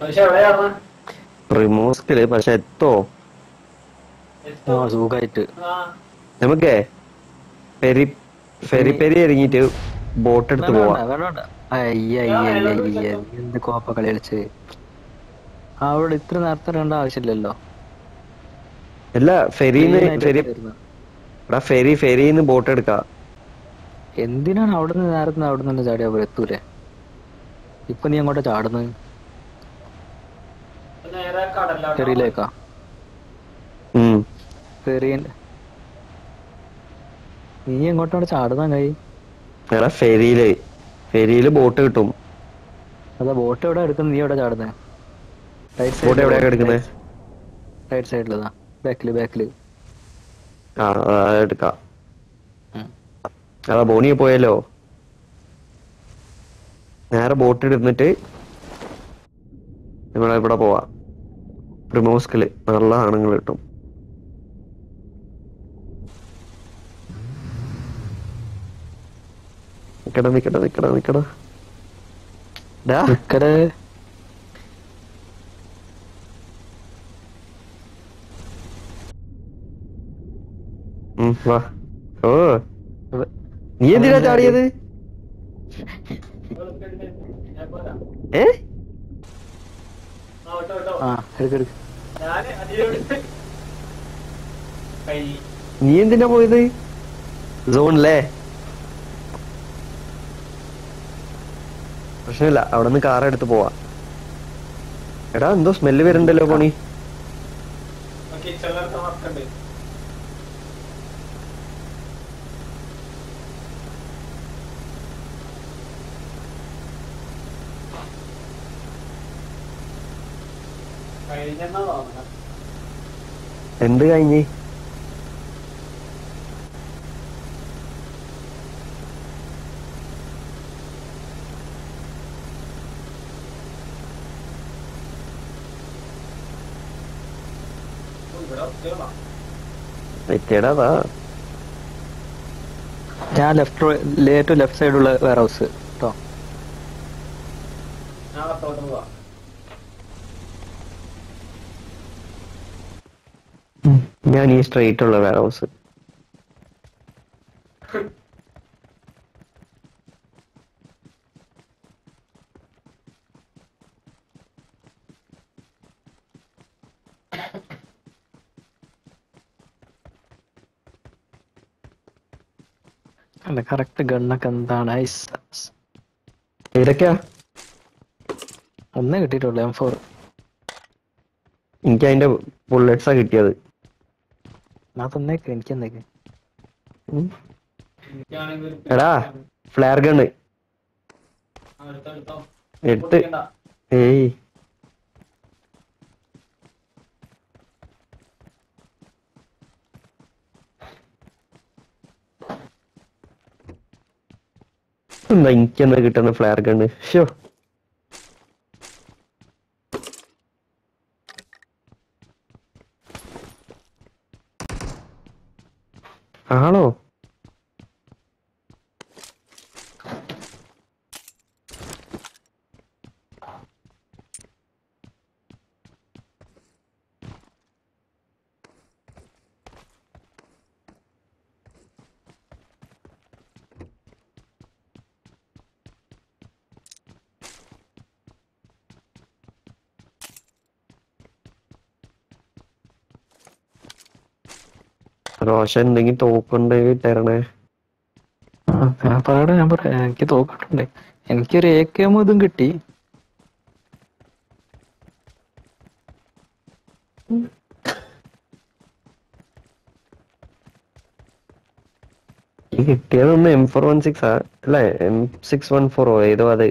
പക്ഷെ എവിടെയാണ് റിമോസ്കിൽ പക്ഷെ എത്തോ ആ നമുക്കേ പെരി പെരി പെരി ഇറങ്ങിട്ട് ബോട്ട് എടുത്ത് പോവാം. എന്ത് കോപ്പ കളി കളിച്ച്. അവിടെ ഇത്ര നേരത്തെ ഇറങ്ങേണ്ട ആവശ്യമില്ലല്ലോ. അല്ല ഫെരിന്ന് ഫെരി. എടാ ഫെരി ഫെരിന്ന് ബോട്ട് എടുക്ക. എന്തിനാണ് അവിടെ നിന്ന് നേരത്തെ അവിടെ നിന്ന് ചാടിയാ പോലെ എത്തൂലേ? ഇപ്പൊ നീ അങ്ങോട്ട് ചാടുന്നത്? ഫെറിയിലേക്കാ ഉം. നീ എങ്ങോട്ടാണ് ചാടുന്ന കൈ എടാ ഫെരിയിൽ ഫെരിയിൽ ബോട്ട് കിട്ടും. അതാ ബോട്ട് എവിടെ എടുക്കുന്നത് നീ എവിടെ ചാടുന്നേ? ബോട്ട് എവിടെയാ എടുക്കുന്നത് റൈറ്റ് സൈഡിലതാ ബാക്കിൽ ബാക്കിൽ ആ എടുക്കാം. അതാ ബോണി പോയല്ലോ. നേരെ ബോട്ട് എടുത്തിട്ട് നിങ്ങളെ ഇവിടെ പോവാ. പ്രിമോസ്കിൽ നല്ല ആണുങ്ങൾ കിട്ടും. നിക്കടാ നിക്കടാ നിക്കടാ നിക്കടാ. വാ. ഓ. നീ എന്തിനാ ചാടിയത്? ഏ? ആ വിട്ടോ നീ എന്തിനാ പോയത്? സോണില്ലേ പ്രശ്നമില്ല അവിടെ നിന്ന് കാർ എടുത്ത് പോവാ. എടാ എന്തോ സ്മെല്ല് വരുന്നുണ്ടല്ലോ പോണി. കഴിഞ്ഞെന്നാ എന്ത് കഴിഞ്ഞ്? എത്തിയടാ ഞാൻ ലെഫ്റ്റ് ലേറ്റ് ലെഫ്റ്റ് സൈഡുള്ള വെയർ ഹൗസ് കേട്ടോ ഞാൻ ഈ സ്ട്രെയിറ്റ് ഉള്ള വെയർ ഹൗസ് അല്ല കറക്റ്റ് ഗണ്ണൊക്കെ എന്താണ്? ഏതൊക്കെയാ? ഒന്നേ കിട്ടിയിട്ടുള്ളൂ എം ഫോർ എനിക്ക് അതിന്റെ ബുള്ളറ്റ്സാ കിട്ടിയത്. ഞാൻ തന്നേക്ക് എനിക്ക് എന്തേക്ക് എടാ ഫ്ലെയർ ഗൺ അടുത്തടുത്തോ? എട്ട് ഏയ്. എന്താ എനിക്കെന്താ കിട്ടുന്ന ഫ്ലെയർ ഗണ് ഷോ ആണോ റോഷൻ എന്തെങ്കിലും തോക്കുണ്ടെങ്കിൽ തരണേ പറയട്ടെ ഞാൻ പറയാം എനിക്ക് തോക്കിട്ടുണ്ട്. എനിക്കൊരു എ കെ എം ഇതും കിട്ടി. കിട്ടിയതൊന്ന് എം ഫോർ വൺ സിക്സ് അല്ലേ? എം സിക്സ് വൺ ഫോറോ ഏതോ അത്.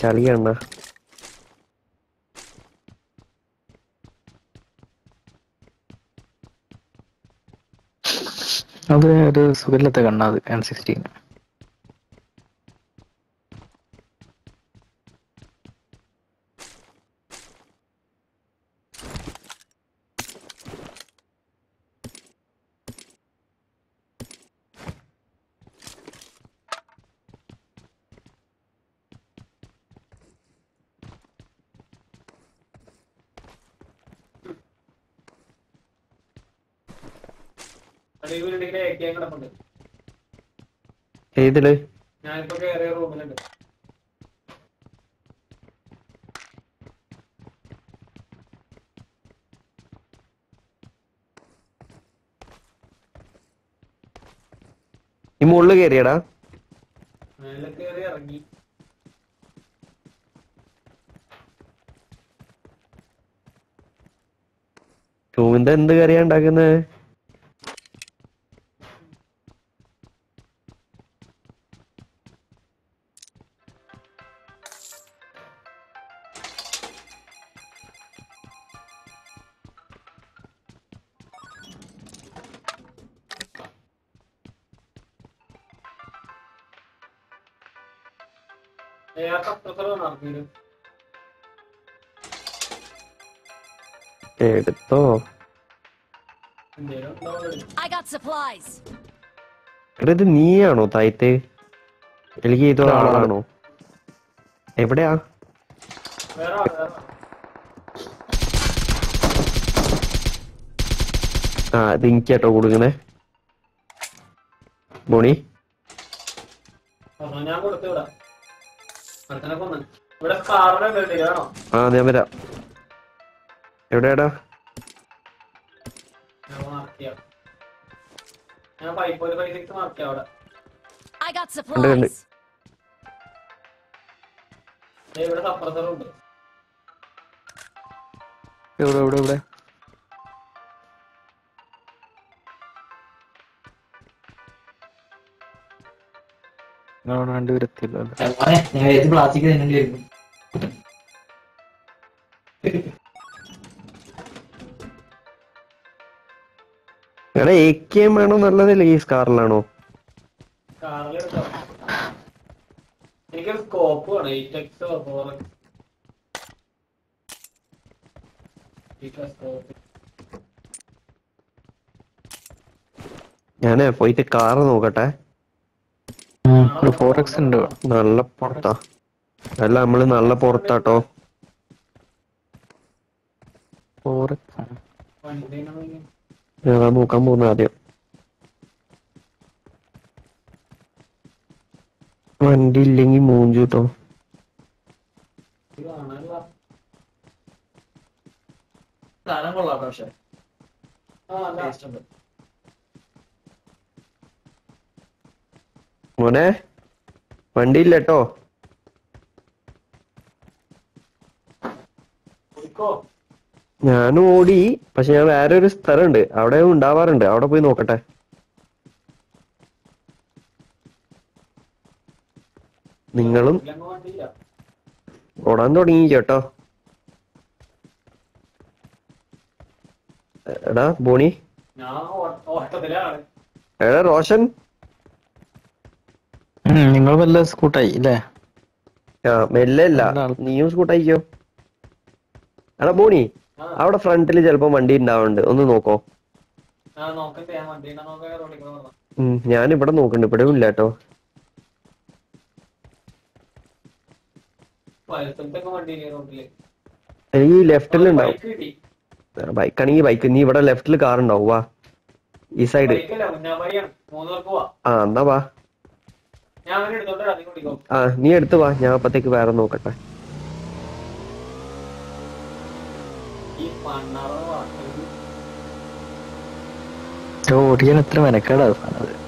ചളിയണ്ണ അത് ഒരു സുഖമില്ലാത്ത കണ്ണാത് എൻ സിക്സ്റ്റീൻ ഏതിൽ? ഞാനിപ്പോ കയറിയ റൂമിലുണ്ട്. ഈ മുകളിൽ കയറിയടാ ഇറങ്ങി. എന്ത് കറിയാ ഉണ്ടാക്കുന്നത് അയാൾക്ക് അത്രത്തോളം നടന്നിരും എടുത്തോ? ഇത് നീയാണോ തായത്ത്? എനിക്ക് ഇതോ ആളാണോ? എവിടെയാ. ആ ഇത് എനിക്കാട്ടോ കൊടുക്കണേ. ബോണി ഞാൻ കൊടുത്തു ആ ഞാൻ വരാം. എവിടെയാടാ? ഞാൻ എവിടെ ഞാൻ ഞാൻ ഏത് പ്ലാസ്റ്റിക് തന്നെ വരുന്നു? എടാ എ കെ എം ആണോ നല്ലതല്ലേ ഈ സ്കാറിലാണോ ഞാനേ പോയിട്ട് കാറ് നോക്കട്ടെ. ഫോർ എക്സ് ഉണ്ട്. നല്ല പുറത്താ. അല്ല നമ്മൾ നല്ല പുറത്താട്ടോ. ഫോർ എക്സ് വണ്ടി ഞാൻ നോക്കാൻ പോകുന്ന ആദ്യം. വണ്ടി ഇല്ലെങ്കി മൂഞ്ചു കേട്ടോ. സാധനം കൊള്ളാം പക്ഷെ. ആ അല്ല ടേസ്റ്റ് ഉണ്ട്. മോനെ? വണ്ടി ഇല്ല കേട്ടോ ഞാനും ഓടി പക്ഷെ ഞാൻ വേറെ ഒരു സ്ഥലമുണ്ട്. അവിടെ ഉണ്ടാവാറുണ്ട്. അവിടെ പോയി നോക്കട്ടെ. നിങ്ങളും ഓടാൻ തുടങ്ങി കേട്ടോ എടാ ബോണി. എടാ റോഷൻ. നിങ്ങൾ വല്ല സ്കൂട്ടായി അല്ലേ? ആ മെല്ലെ അല്ല. നീയും സ്കൂട്ടായിക്കോ? എടാ ബോണി അവിടെ ഫ്രണ്ടിൽ ചിലപ്പോ വണ്ടി ഉണ്ടാവുന്നുണ്ട് ഒന്ന് നോക്കോ. ഞാൻ ഇവിടെ നോക്കുന്നുണ്ട് ഇവിടെ ഇല്ല കേട്ടോ ഈ ലെഫ്റ്റിൽ ഉണ്ടാവും ബൈക്ക് ആണെങ്കിൽ ബൈക്ക് നീ ഇവിടെ ലെഫ്റ്റിൽ കാർ ഉണ്ടാവും വാ. ഈ സൈഡ് ബൈക്കല്ല മുന്നാബാരിയാണ് മൂന്ന് പോവാ. ആ എന്നാ വാ ഞാൻ അവനെ എടുത്തോണ്ട് അതിന് കുടിക്കോ ആ നീ എടുത്തു വാ ഞാൻ അപ്പത്തേക്ക് വേറെ നോക്കട്ടെ. ഓടിക്കാൻ എത്ര മെനക്കേടാ സാധനം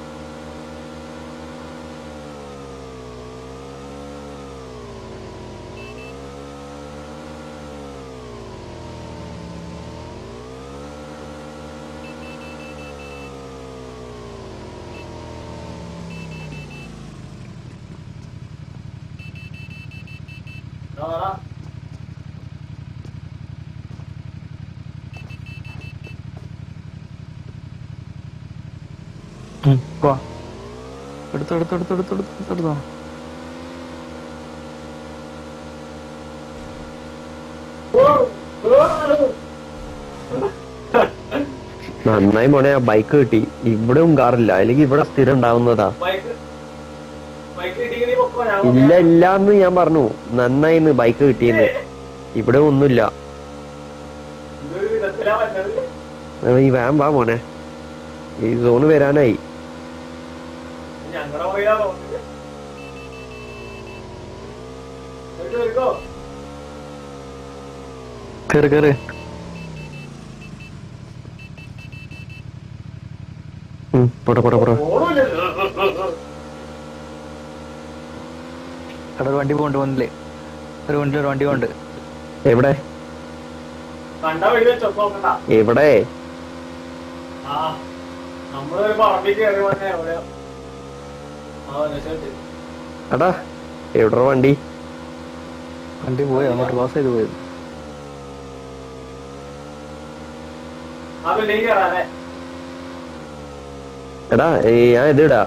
എടുത്തോ എടുത്തോ എടുത്തോ എടുത്തോ എടുത്തോ എടുത്തോ നന്നായി മോനെ ആ ബൈക്ക് കിട്ടി. ഇവിടെയും കാറില്ല അല്ലെങ്കിൽ ഇവിടെ സ്ഥിരം ഉണ്ടാവുന്നതാ. ഇല്ല ഇല്ല എന്ന് ഞാൻ പറഞ്ഞു. നന്നായിന്ന് ബൈക്ക് കിട്ടിയെന്ന്. ഇവിടെ ഒന്നുമില്ല. ഈ വാൻ വാ മോനെ. ഈ സോണ് വരാനായി. എടുക്കോ. കേറ് കേറ്. പോട്ടെ പോട്ടെ പോട്ടെ? അവിടെ ഒരു വണ്ടി പോണ്ട് വന്നില്ലേ? ഒരു വണ്ടി ഒരു വണ്ടി പോണ്ട്. എവിടെ? എവിടെ? ആ നമ്മളൊരു പറമ്പിൽ കയറി വന്നേ എവിടെയോ. എടാ എവിടെ വണ്ടി? വണ്ടി പോയി അങ്ങോട്ട് പാസ് ചെയ്ത് പോയത്. എടാ ഏ, ഞാൻ ഇത് ഇടാ.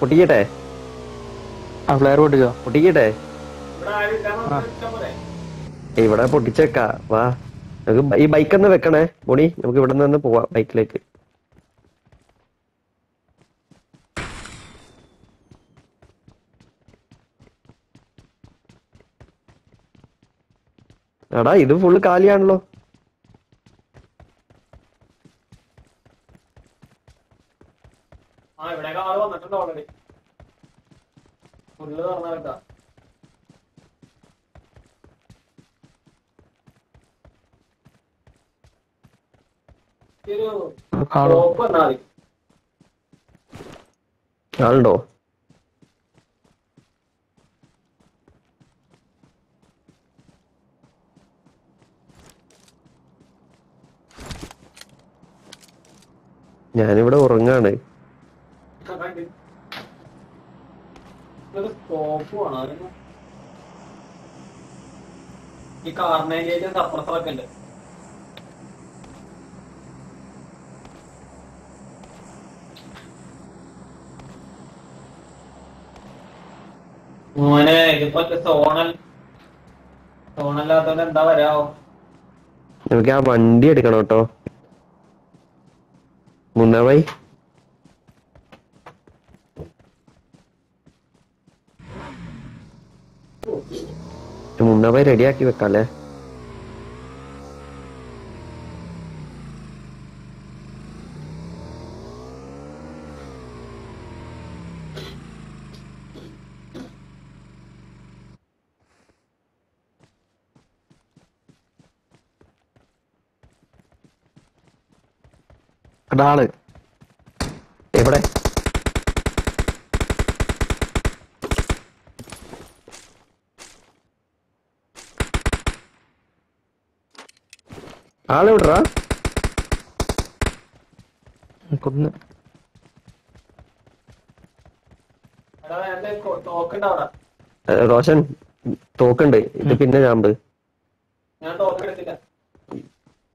പൊട്ടിക്കട്ടെ? ആ ഫ്ലയർ പൊട്ടിച്ചോ? ഇവിടെ പൊട്ടിക്കട്ടെ ഇവിടെ പൊട്ടിച്ചേക്കാ. വാ. നമുക്ക് ഈ ബൈക്ക് ഒന്ന് വെക്കണേ. പൊണി നമുക്ക് ഇവിടെ നിന്ന് പോവാം ബൈക്കിലേക്ക് എടാ ഇത് ഫുള്ള് കാലിയാണല്ലോ. ആ ഇവിടെയൊക്കെ ആൾ വന്നിട്ടുണ്ട് ഓൾറെഡി ഫുള്ള് തുറന്ന കേട്ടാ ഒരു ആളോ ഷോപ്പ് വന്നാ മതി ആളുണ്ടോ ഞാനിവിടെ ഉറങ്ങാണ്. ഈ കാർണേജിന്റെ സപ്രസറൊക്കെ ഉണ്ട്. മോനെ ഇതിപ്പോ സോണൽ സോണല്ലാത്തോണ്ട് എന്താ വരാവോ? നമുക്ക് ആ വണ്ടി എടുക്കണം കേട്ടോ. മുന്നവൈ മുന്നവൈ റെഡിയാക്കി വെക്കാല്ലേ എടാ ആൾ എവിടെ ആളെവിടാ കൊന്ന് എടാ എവിടെ തോക്കുണ്ട് കൊന്ന് റോഷൻ തോക്കുണ്ട്. ഇത് പിന്നെ ഞാൻ ഞാൻ തോക്കെടുത്തില്ല.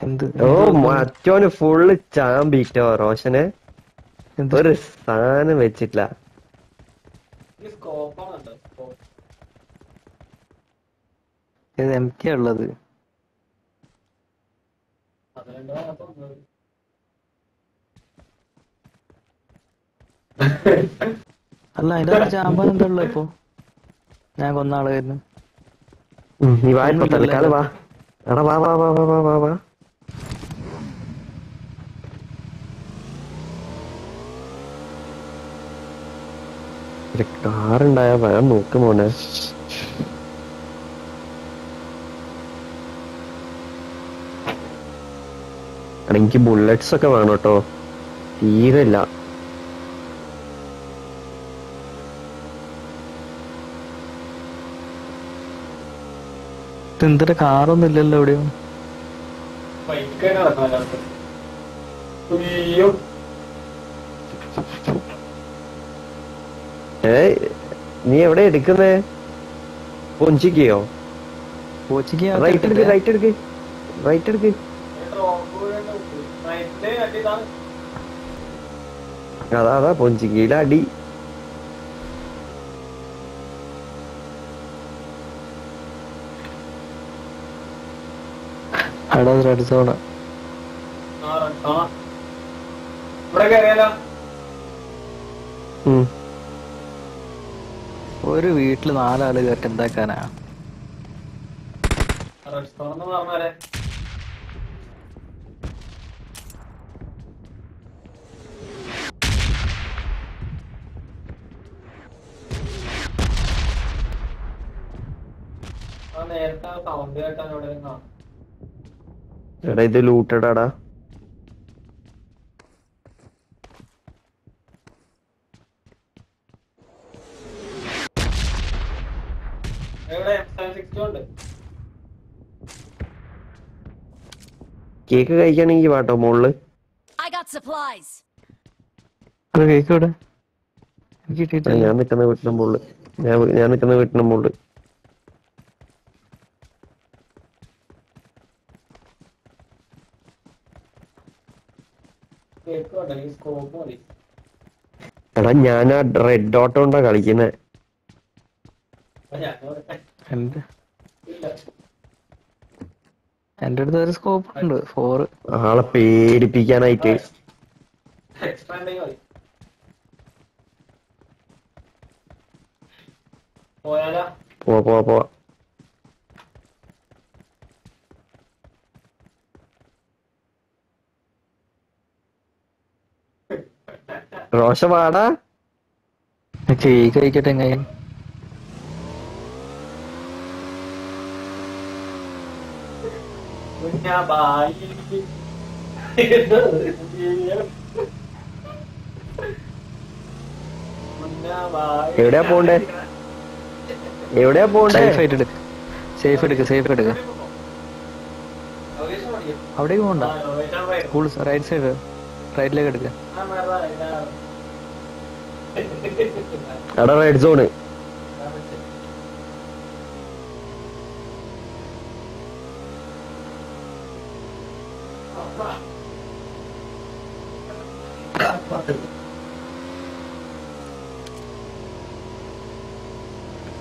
എന്ത് ഓ മറ്റോന് ഫുള്ള് ചാമ്പിട്ടോ റോഷന്. എന്ത്? ഒരു സാധനം വെച്ചിട്ടില്ല. എം കെ ഉള്ളത്. അല്ല അതിന്റെ ചാമ്പാൻ എന്താ ഉള്ളത് ഇപ്പൊ? ഞാൻ കൊന്ന വാ വാ വാ നീ വാ വാ തൽക്കാലം വാ. എടാ വാ വാ വാ വാ വാ വാ. ഒരു കാറുണ്ടായ വേഗം നോക്ക് മോനെ. എനിക്ക് ബുള്ളറ്റ്സ് ഒക്കെ വേണം കേട്ടോ തീരെ ഇല്ല. ഇത് എന്തിന്റെ കാറൊന്നും ഇല്ലല്ലോ എവിടെയും ബൈക്ക് തന്നെ നടക്കണം എല്ലാവർക്കും. ഉയ്യോ. ഏ നീ എവിടെ എടുക്കുന്നേ? പൊഞ്ചിക്കയോ? റൈറ്റ് എടുക്ക് റൈറ്റ് എടുക്ക്. റൈറ്റ് എടുക്ക്. അതാ അതാ പൊഞ്ചിക്കയിലെ അടി. അവിടെ റെഡ് സോണ്. ഇവിടെ കയറിയാലോ. ഒരു വീട്ടിൽ നാലാൾ കേട്ട് എന്താക്കാനാ? നേരത്തെ സൗണ്ട് കേട്ടാ എടാ ഇത് ലൂട്ടടാടാ കേക്ക് കഴിക്കണെങ്കി വാട്ടോ മോളിൽ. I got supplies. കേക്ക് ഇവിടെ. ഞാൻ നിക്കുന്ന വീട്ടിന് മുകളിൽ ഞാൻ ഞാൻ ഈ സ്കോപ്പ് എടാ ഞാൻ ആ റെഡ് ഡോട്ട് കൊണ്ടാ കളിക്കുന്നെ. എന്റെ എന്റെ അടുത്ത് ഒരു സ്കോപ്പ് ഉണ്ട്. ഫോർ ആളെ പേടിപ്പിക്കാനായിട്ട്. പോവാ പോവാ പോവാ. റോഷ പാടാ കഴിക്കട്ടെ എങ്ങനെ ബായി. എവിടെയാ പോണ്ടേ? എവിടെയാ പോണ്ടേ? സേഫ് ആയിട്ട് എടുക്ക. സേഫ് എടുക്ക സേഫ് എടുക്ക? അവിടേക്ക് പോണ്ട. സ്കൂൾ റൈറ്റ് സൈഡ് റൈറ്റിലേക്ക് എടുക്ക. അവിടെ വേറെ റെഡ് സോണ്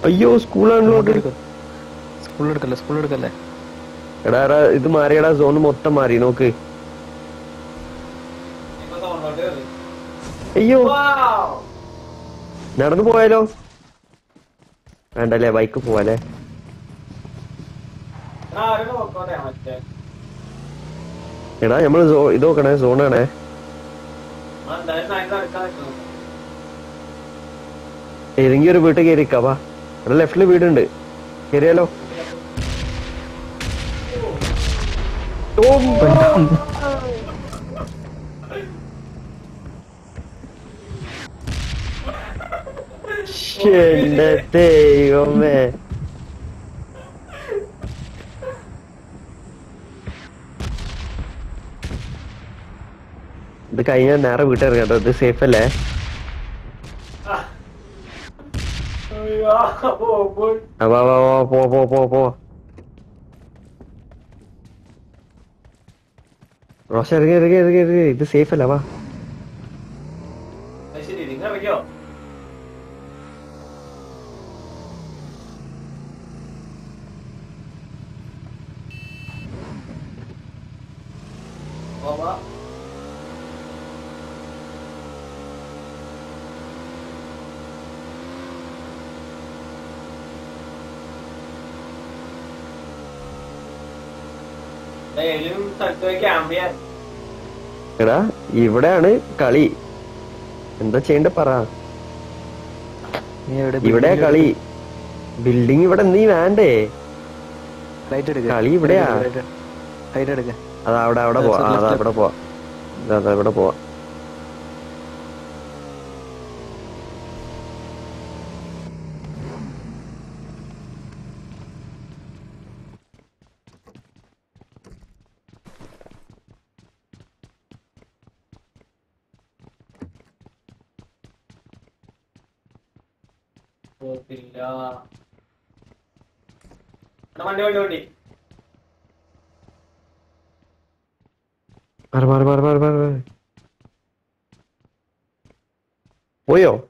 അയ്യോ സ്കൂളാണല്ലോ സ്കൂളെടുക്കല്ലേ സ്കൂളെടുക്കല്ലേ എടാ എടാ ഇത് മാറിയടാ സോൺ മൊത്തം മാറി നോക്ക്. അയ്യോ! നടന്നു പോയാലോ? വേണ്ടല്ലേ ബൈക്ക് പോവാലേ? എടാ നമ്മൾ സോ ഇത് നോക്കണേ സോണാണേ ഏതെങ്കിലും ഒരു വീട്ടിൽ കയറിക്കാ വാ. ഇവിടെ ലെഫ്റ്റിൽ വീടുണ്ട്. കയറിയാലോ ഇത് കഴിഞ്ഞാൽ നേരെ വീട്ടിൽ ഇറങ്ങട്ടോ ഇത് സേഫ് അല്ലേ അയ്യോ, പോകുമ്പോൾ ആ, വാ വാ വാ പോ പോ പോ പോ റോഷ ഇറങ്ങി ഇറങ്ങി ഇറങ്ങി ഇറങ്ങി ഇത് സേഫ് അല്ല വാ ശരി നിങ്ങൾ ഇറങ്ങിയോ വാ ഏതെങ്കിലും സ്ഥലത്ത് പോയി ക്യാമ്പ് ചെയ്യാൻ എടാ ഇവിടെയാണ് കളി. എന്താ ചെയ്യണ്ട പറ. ഇവിടെ കളി. ബിൽഡിംഗ് ഇവിടെ നീ വേണ്ടേ? കളി ഇവിടെയാ. അതാ അവിടെ അവിടെ പോവാ. അതാ അവിടെ പോവാ. ഇതാ, അതാ ഇവിടെ പോവാ. പോത്തില്ല. വണ്ടി വണ്ടി വണ്ടി. മാറി മാറി മാറി മാറി മാറി മാറി. പോയോ?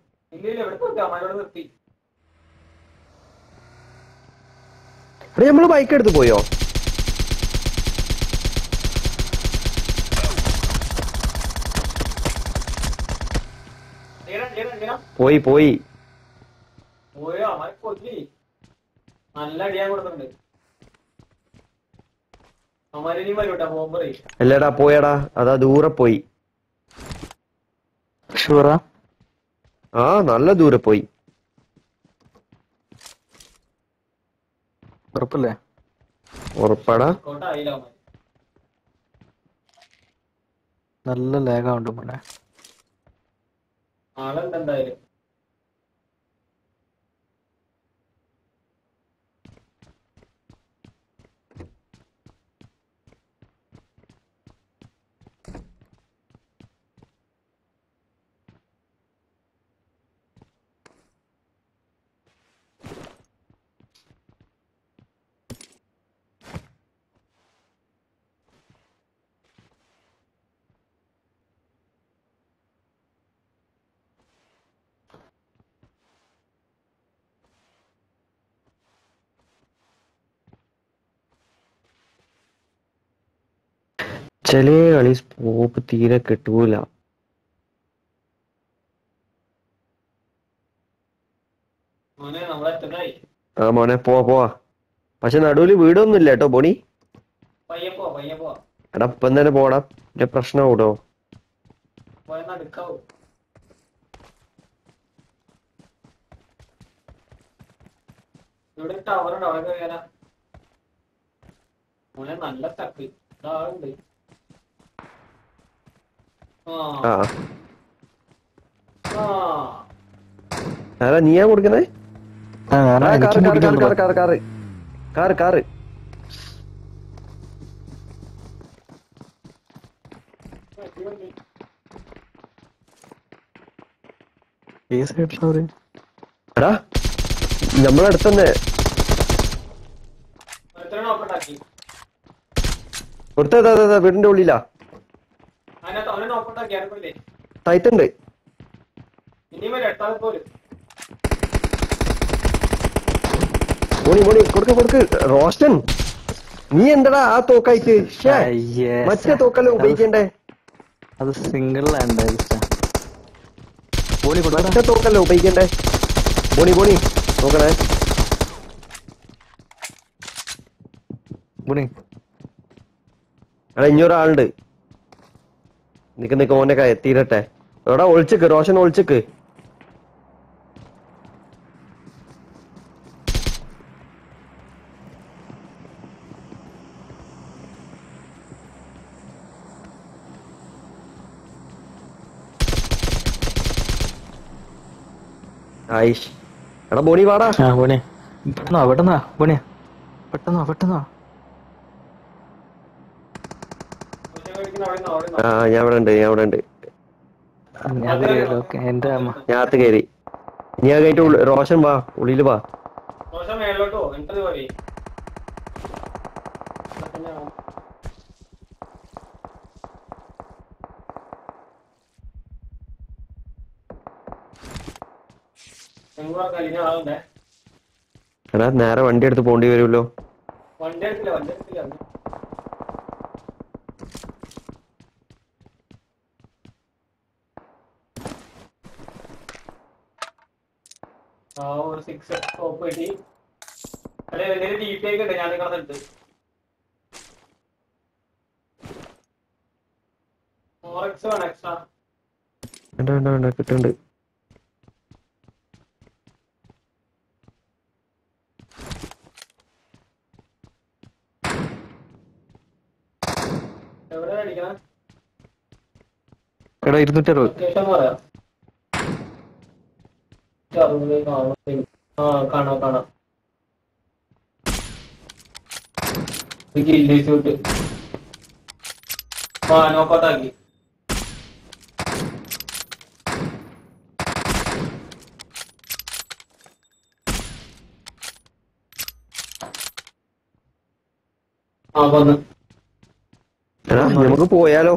എടാ നമ്മൾ ബൈക്ക് എടുത്ത് പോയി? പോയി പോയോ. അല്ലടാ പോയടാ. അതാ ദൂരെ പോയി. ആ? നല്ല ദൂരെ പോയി. ഉറപ്പല്ലേ? ഉറപ്പാടാ. നല്ല ലേഖ മോനെ. ആളുണ്ട് എന്തായാലും? ചില കളി സ്കോപ്പ് തീരെ കിട്ടൂല. ആ മോനെ പോവാ പോവാ. പക്ഷെ നടുവിൽ വീടൊന്നും ഇല്ല കേട്ടോ ബോണി. പയ്യെ പോ പയ്യെ പോ എടാ ഇപ്പം തന്നെ പോടാ എന്റെ പ്രശ്നം കൂടോ ഇവിടെ ടവർ കയറാ മോനെ നല്ല തക്ക്. ആളുണ്ട് ആ. ആരാ നീയാ കൊടുക്കുന്നേ? കാറ് കാറ് നമ്മളടുത്തന്നെ കൊടുത്ത വീടിന്റെ കാറ് കാറ് കാറ് ഈ സൈഡിലാ ഒരു എടാ നമ്മളെ അടുത്തന്നെ എത്ര നോക്കണ്ടാക്കി കൊടുത്ത വീടിന്റെ ഉള്ളിലാ അതിനകത്ത് പോലും. മോണി മോണി കൊടുക്ക് കൊടുക്ക്. റോസ്റ്റൻ നീ എന്തടാ ആ തോക്കായിട്ട്. മറ്റേ തോക്കല്ലേ ഉപയോഗിക്കണ്ടേ? അത് സിംഗിളിലാണ്ട് മറ്റേ തോക്കല്ലേ ഉപയോഗിക്കണ്ടേ? മോണി മോണി നോക്കണേ. പോണി എടാ ഇഞ്ഞൊരാളുണ്ട്. നിക്ക് നിക്ക് ഓന്റെ തീരട്ടെ. എടാ ഒളിച്ചിക്ക് റോഷൻ ഒളിച്ചിക്ക്. ആയിഷ്. എടാ ബോണി വാടാ. ബോണി. പെട്ടെന്നാ പെട്ടെന്നാ പെട്ടെന്നാ പെട്ടെന്നാ പെട്ടെന്നോ പക്ഷെ മേടിക്കുന്ന അവിടെ നിന്ന് അവിടെ നിന്ന് ആ ഞാൻ ഇവിടെ ഉണ്ട് ഞാൻ ഇവിടെ ഉണ്ട് ഞാൻ വരികയല്ലോ ഓക്കെ. എന്റെ അമ്മ? ഞാൻ അകത്ത് കയറി നീ ആ കഴിഞ്ഞിട്ട് റോഷൻ വാ ഉള്ളിൽ വാ. എടാ നേരെ വണ്ടി എടുത്ത് പോണ്ടി വരുമല്ലോ. വണ്ടി എടുത്തില്ല വണ്ടി എടുത്തില്ല ആ ഒരു സിക്സ് ടോപ്പ് കിട്ടി അല്ലെ ഉണ്ട് ഞാൻ നിങ്ങളുടെ അടുത്ത് ഫോർ എക്സ് വേണം എക്സ്ട്രാ വേണ്ട വേണ്ട കിട്ടുന്നുണ്ട് എടാ ഇരുന്നൂറ്റി അറുപത്. കാണാം ആ കാണാം കാണാം. കില്ല് ഷൂട്ട് ആ നോക്കോട്ടാക്കി ആ വന്ന്. എടാ നമുക്ക് പോയാലോ?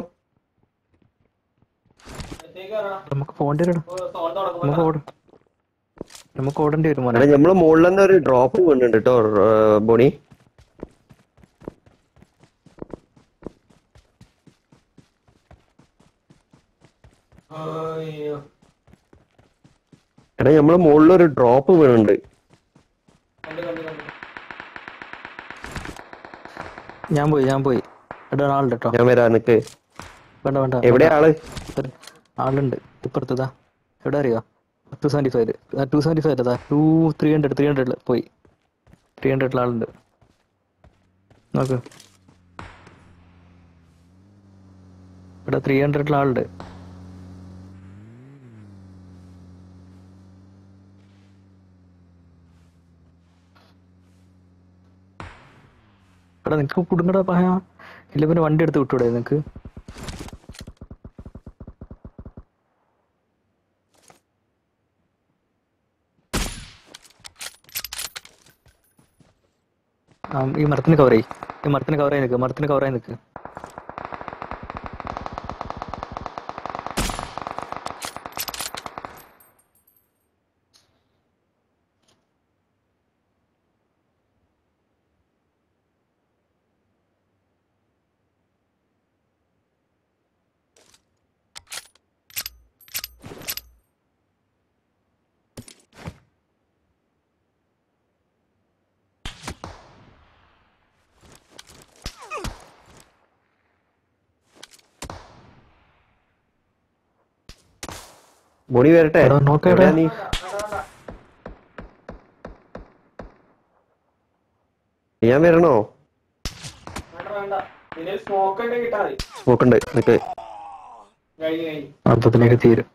നമുക്ക് പോണ്ടിരണം നമുക്ക് ഓടും. നമുക്ക് ഓടേണ്ടി വരും മോനെ. നമ്മൾ മുകളിൽ നിന്ന് ഒരു ഡ്രോപ്പ് വീണുണ്ട് കേട്ടോ ബോണി. എടാ നമ്മൾ മുകളിൽ ഒരു ഡ്രോപ്പ് വീണുണ്ട് ഞാൻ പോയി ഞാൻ പോയി. എടാ ആളുണ്ട് കേട്ടോ ഞാൻ വരാ നിക്ക്. വേണ്ട വേണ്ട എവിടെയാ ആൾ? ആളുണ്ട്. ഇപ്പുറത്തതാ എവിടെ അറിയോ? Two seventy five two seventy five two three hundred three പോയി. ത്രീ ഹൺഡ്രഡിൽ ആളുണ്ട്. നോക്ക്. ഇവിടെ ത്രീ ഹൺഡ്രഡിൽ ആളുണ്ട്. എടാ കുടുങ്ങടാ പറയാ ഇല്ല പിന്നെ വണ്ടി എടുത്ത് വിട്ടൂടെ നിനക്ക്? ഈ മരത്തിന് കവർ ഈ മരത്തിന് കവർ ആയി നിൽക്ക് മരത്തിന് കവർ നിൽക്ക് ബോണി വരട്ടെ. നീ? ഞാൻ വരണോ? സ്മോക്ക് ഉണ്ട് അപ്പത്തിലേക്ക് തീരും.